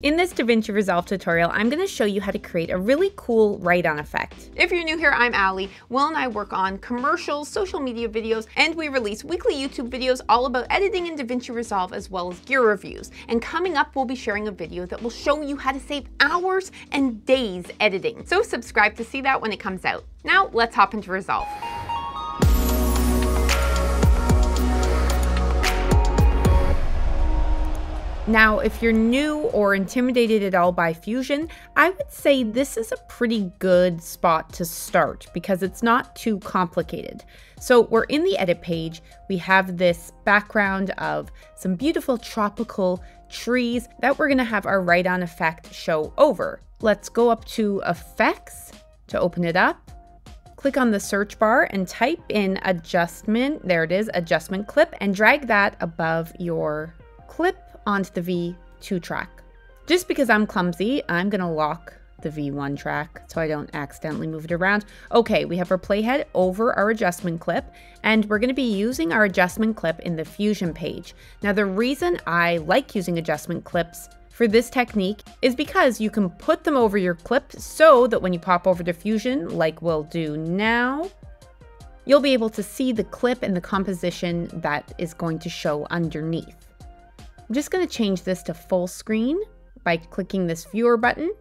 In this DaVinci Resolve tutorial, I'm going to show you how to create a really cool write-on effect. If you're new here, I'm Alli. Will and I work on commercials, social media videos, and we release weekly YouTube videos all about editing in DaVinci Resolve as well as gear reviews. And coming up, we'll be sharing a video that will show you how to save hours and days editing. So subscribe to see that when it comes out. Now, let's hop into Resolve. Now, if you're new or intimidated at all by Fusion, I would say this is a pretty good spot to start because it's not too complicated. So we're in the edit page. We have this background of some beautiful tropical trees that we're gonna have our write-on effect show over. Let's go up to effects to open it up. Click on the search bar and type in adjustment, there it is, adjustment clip, and drag that above your clip onto the V2 track. Just because I'm clumsy, I'm gonna lock the V1 track so I don't accidentally move it around. Okay, we have our playhead over our adjustment clip and we're gonna be using our adjustment clip in the Fusion page. Now the reason I like using adjustment clips for this technique is because you can put them over your clip so that when you pop over to Fusion, like we'll do now, you'll be able to see the clip and the composition that is going to show underneath. I'm just going to change this to full screen by clicking this viewer button.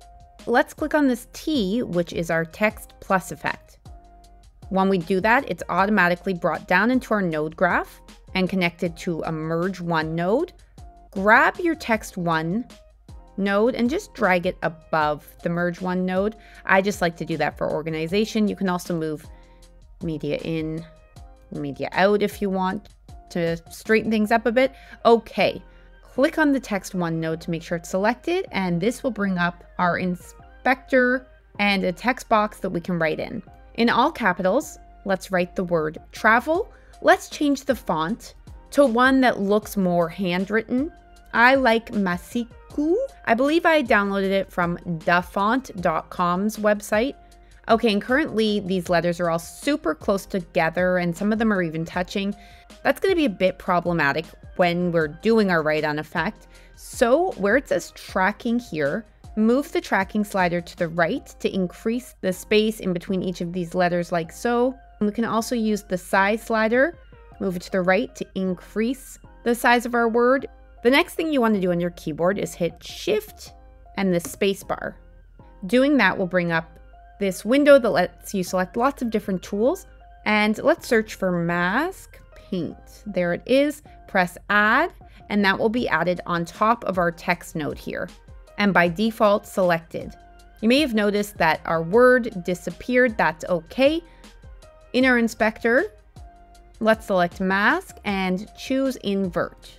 Let's click on this T, which is our text plus effect. When we do that, it's automatically brought down into our node graph and connected to a merge one node. Grab your text one node and just drag it above the merge one node. I just like to do that for organization. You can also move media in, media out if you want to straighten things up a bit. Okay, Click on the text one node to make sure it's selected, and this will bring up our inspector and a text box that we can write in. In all capitals, let's write the word travel. Let's change the font to one that looks more handwritten. I like Masiku. I believe I downloaded it from dafont.com's website. Okay, and currently these letters are all super close together and some of them are even touching. That's going to be a bit problematic when we're doing our write-on effect. So where it says tracking here, move the tracking slider to the right to increase the space in between each of these letters like so. And we can also use the size slider, move it to the right to increase the size of our word. The next thing you want to do on your keyboard is hit shift and the spacebar. Doing that will bring up this window that lets you select lots of different tools. And let's search for mask paint. There it is. Press add, and that will be added on top of our text node here. And by default, selected. You may have noticed that our word disappeared. That's okay. In our inspector, let's select mask and choose invert.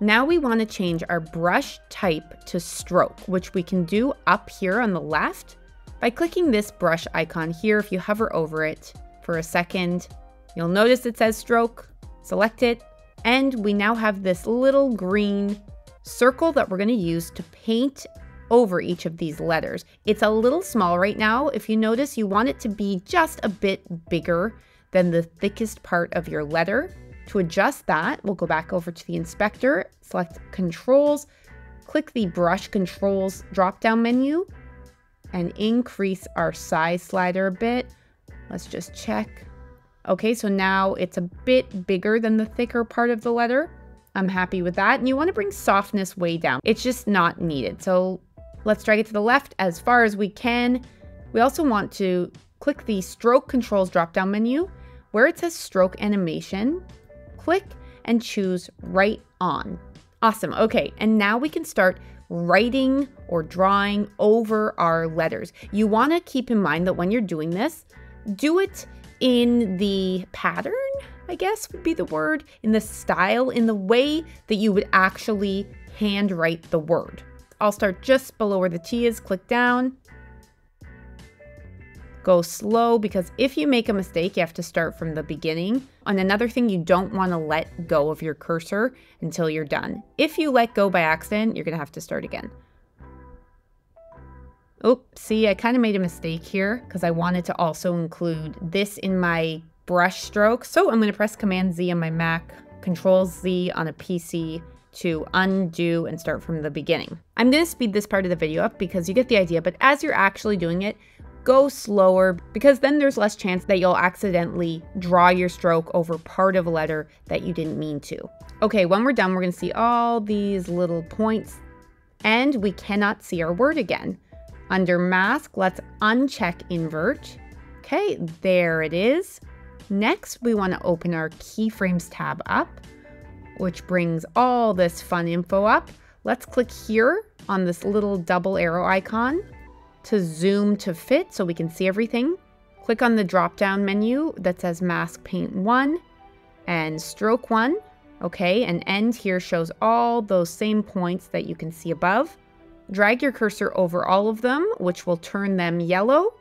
Now we want to change our brush type to stroke, which we can do up here on the left by clicking this brush icon here, if you hover over it for a second, you'll notice it says stroke, select it, and we now have this little green circle that we're going to use to paint over each of these letters. It's a little small right now. If you notice, you want it to be just a bit bigger than the thickest part of your letter. To adjust that, we'll go back over to the inspector, select controls, click the brush controls drop down menu, and increase our size slider a bit. Let's just check. Okay, so now it's a bit bigger than the thicker part of the letter. I'm happy with that. And you want to bring softness way down. It's just not needed. So let's drag it to the left as far as we can. We also want to click the stroke controls drop down menu where it says stroke animation. Click and choose write on. Awesome. Okay, and now we can start writing or drawing over our letters. You want to keep in mind that when you're doing this, do it in the pattern, I guess would be the word, in the style, in the way that you would actually handwrite the word. I'll start just below where the T is, click down, Go slow because if you make a mistake, you have to start from the beginning. And another thing, you don't want to let go of your cursor until you're done. If you let go by accident, you're going to have to start again. Oh, see, I kind of made a mistake here because I wanted to also include this in my brush stroke. So I'm going to press Command Z on my Mac, Control Z on a PC, to undo and start from the beginning. I'm going to speed this part of the video up because you get the idea, but as you're actually doing it, go slower because then there's less chance that you'll accidentally draw your stroke over part of a letter that you didn't mean to. Okay, when we're done, we're going to see all these little points and we cannot see our word again. Under mask, let's uncheck invert. Okay, there it is. Next, we want to open our keyframes tab up, which brings all this fun info up. Let's click here on this little double arrow icon to zoom to fit so we can see everything. Click on the drop down menu that says mask paint 1 and stroke 1. Okay, and end here shows all those same points that you can see above. Drag your cursor over all of them, which will turn them yellow.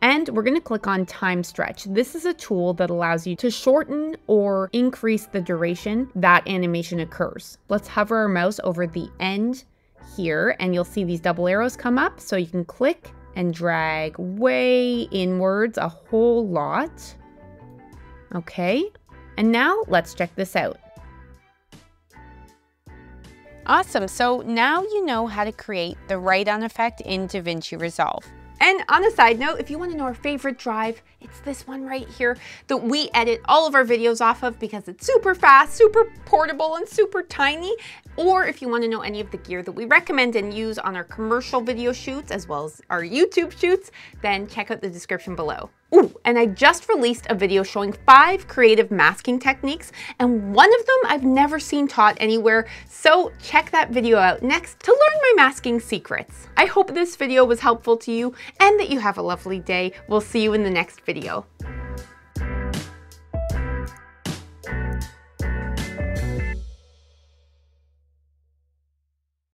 And we're going to click on time stretch. This is a tool that allows you to shorten or increase the duration that animation occurs. Let's hover our mouse over the end here and you'll see these double arrows come up. So you can click and drag way inwards a whole lot. Okay, and now let's check this out. Awesome, so now you know how to create the write-on effect in DaVinci Resolve. And on a side note, if you want to know our favorite drive, it's this one right here that we edit all of our videos off of because it's super fast, super portable, and super tiny. Or if you want to know any of the gear that we recommend and use on our commercial video shoots as well as our YouTube shoots, then check out the description below. Ooh, and I just released a video showing five creative masking techniques, and one of them I've never seen taught anywhere, so check that video out next to learn my masking secrets. I hope this video was helpful to you and that you have a lovely day. We'll see you in the next video.